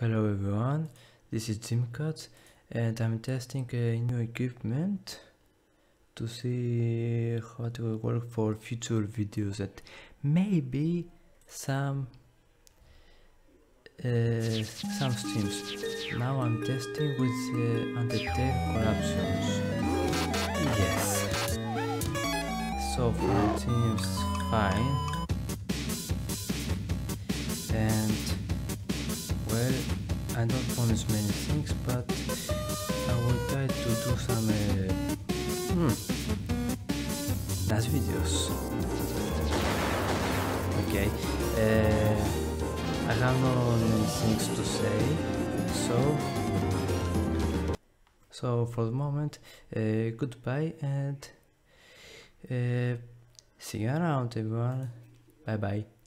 Hello everyone, this is Jimcat and I'm testing a new equipment to see how it will work for future videos and maybe some uh, some streams. Now I'm testing with uh, Undertale corruptions. Yes. So far it seems fine. And well, I don't promise many things, but I will try to do some uh, hmm, nice videos. Okay, uh, I have no many things to say, so so for the moment, uh, goodbye and uh, see you around, everyone. Bye bye.